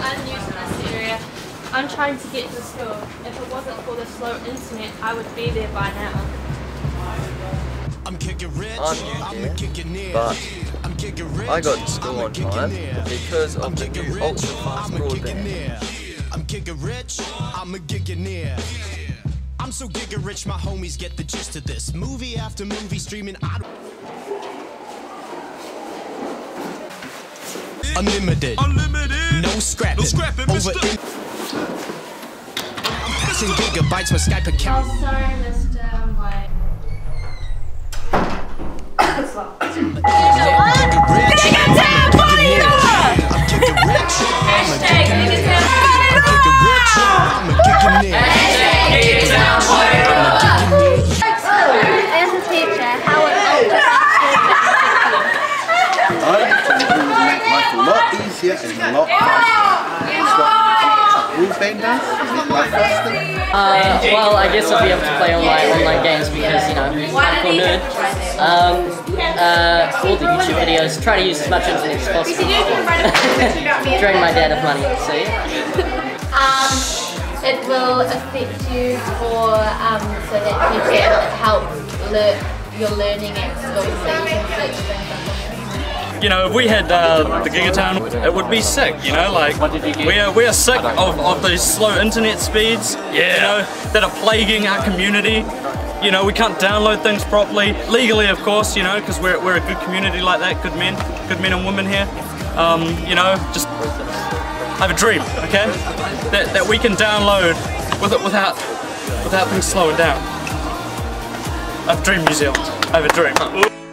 I'm new to this area. I'm trying to get to school. If it wasn't for the slow internet, I would be there by now. I'm kicking rich, I'm new I'm kicking near. but I'm kicking rich, I got to school I'm on time near. because I'm of the new rich, ultra fast broadband. I'm kicking rich, I'm a kicking near. I'm so giga rich, my homies get the gist of this. Movie after movie streaming. I don't- Unlimited. Unlimited. No scrapping. No scrapping, Over mister. in- I'm passing gigabytes, my Skype account. Oh, sorry, Mr. White. I'm kicking rich. I'm a kicking near. I'm kicking rich. I'm a kicking near. As a teacher, how would ultra I make life a lot easier and a lot faster. That's what Wolfbane. Is it like faster? Uh, well, I guess I'll be able to play all my online games because, you know, I'm a cool nerd. Um, uh, all the YouTube videos, try to use as much internet as possible. Drain my dad of money, so yeah. um, it will affect you for um, so that you can help learn your learning at school so you can search things up on your you know, if we had uh, the Gigatown, it would be sick, you know, like, we are, we are sick of, of these slow internet speeds, you know, that are plaguing our community. You know, we can't download things properly, legally of course, you know, because we're, we're a good community like that, good men, good men and women here. Um, you know, just, I have a dream, okay, that, that we can download with it without, without things slowing down. I have a dream, New Zealand, I have a dream.